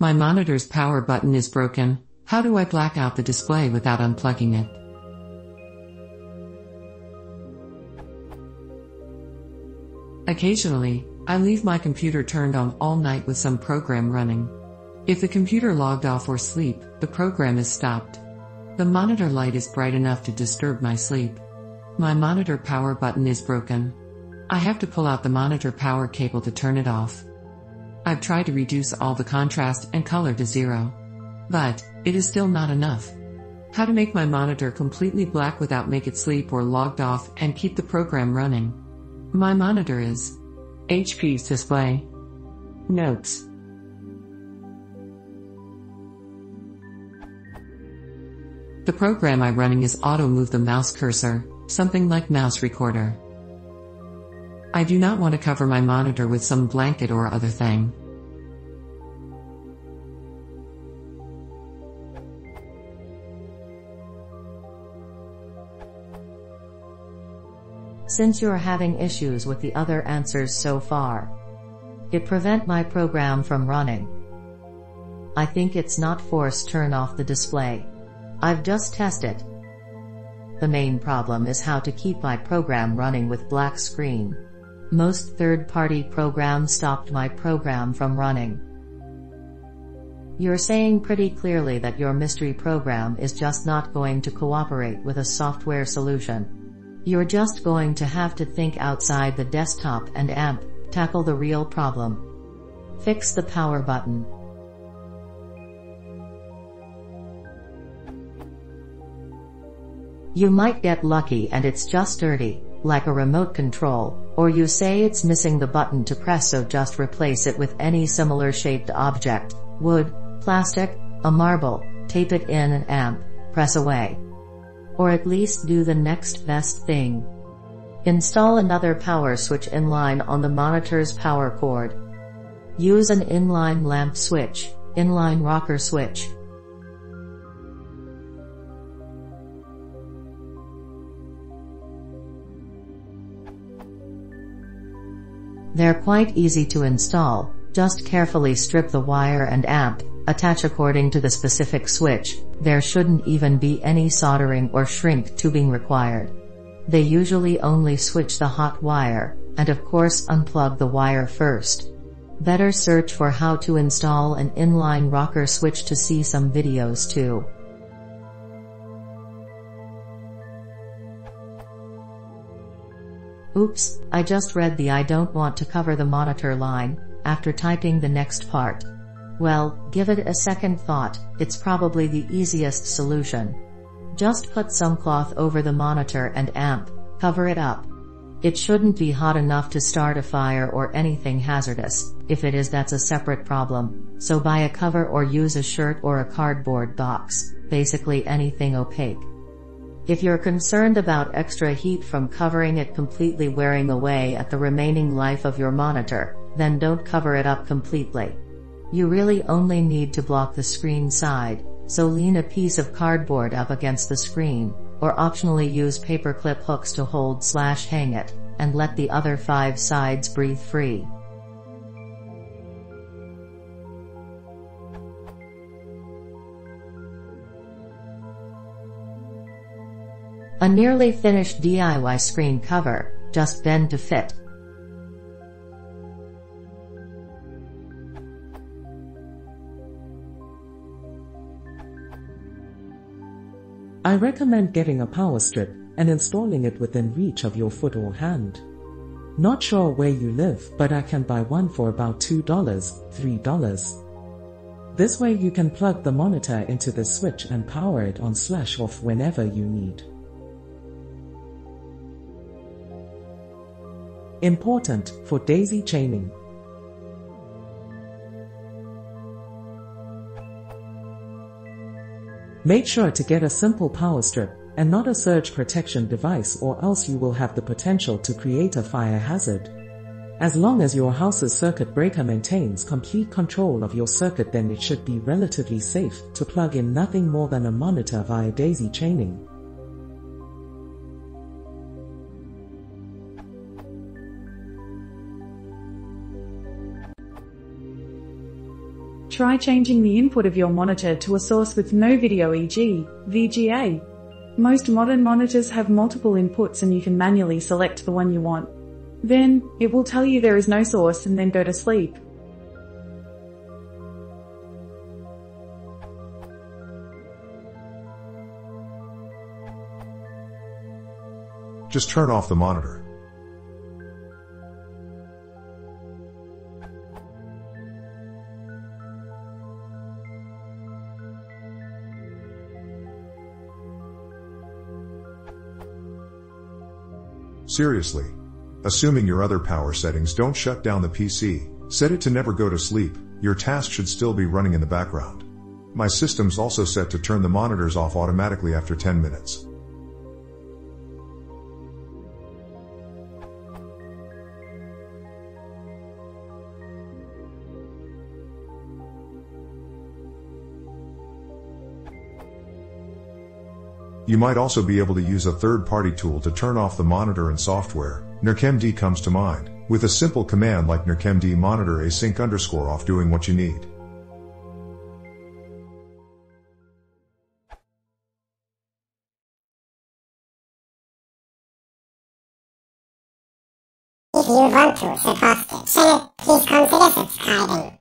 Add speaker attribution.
Speaker 1: My monitor's power button is broken. How do I black out the display without unplugging it? Occasionally, I leave my computer turned on all night with some program running. If the computer logged off or sleep, the program is stopped. The monitor light is bright enough to disturb my sleep. My monitor power button is broken. I have to pull out the monitor power cable to turn it off. I've tried to reduce all the contrast and color to zero. But, it is still not enough. How to make my monitor completely black without make it sleep or logged off and keep the program running. My monitor is HP ZDisplay. Notes The program I'm running is auto move the mouse cursor, something like mouse recorder. I do not want to cover my monitor with some blanket or other thing.
Speaker 2: Since you're having issues with the other answers so far, it prevent my program from running. I think it's not force turn off the display. I've just tested. The main problem is how to keep my program running with black screen. Most third-party programs stopped my program from running. You're saying pretty clearly that your mystery program is just not going to cooperate with a software solution. You're just going to have to think outside the desktop and AMP, tackle the real problem. Fix the power button. You might get lucky and it's just dirty, like a remote control, or you say it's missing the button to press so just replace it with any similar shaped object, wood, plastic, a marble, tape it in an amp, press away. Or at least do the next best thing. Install another power switch inline on the monitor's power cord. Use an inline lamp switch, inline rocker switch, They're quite easy to install, just carefully strip the wire and amp, attach according to the specific switch, there shouldn't even be any soldering or shrink tubing required. They usually only switch the hot wire, and of course unplug the wire first. Better search for how to install an inline rocker switch to see some videos too. Oops, I just read the I don't want to cover the monitor line, after typing the next part. Well, give it a second thought, it's probably the easiest solution. Just put some cloth over the monitor and amp, cover it up. It shouldn't be hot enough to start a fire or anything hazardous, if it is that's a separate problem, so buy a cover or use a shirt or a cardboard box, basically anything opaque. If you're concerned about extra heat from covering it completely wearing away at the remaining life of your monitor, then don't cover it up completely. You really only need to block the screen side, so lean a piece of cardboard up against the screen, or optionally use paperclip hooks to hold slash hang it, and let the other five sides breathe free. A nearly finished DIY screen cover, just bend to fit.
Speaker 3: I recommend getting a power strip and installing it within reach of your foot or hand. Not sure where you live, but I can buy one for about $2, $3. This way you can plug the monitor into the switch and power it on slash off whenever you need. Important for daisy chaining. Make sure to get a simple power strip and not a surge protection device or else you will have the potential to create a fire hazard. As long as your house's circuit breaker maintains complete control of your circuit then it should be relatively safe to plug in nothing more than a monitor via daisy chaining.
Speaker 4: Try changing the input of your monitor to a source with no video e.g. VGA. Most modern monitors have multiple inputs and you can manually select the one you want. Then, it will tell you there is no source and then go to sleep.
Speaker 5: Just turn off the monitor. Seriously. Assuming your other power settings don't shut down the PC, set it to never go to sleep, your task should still be running in the background. My system's also set to turn the monitors off automatically after 10 minutes. You might also be able to use a third-party tool to turn off the monitor and software. NirCmd comes to mind, with a simple command like NirCmd monitor async underscore off doing what you need.
Speaker 6: If you want to support the channel, please consider subscribing.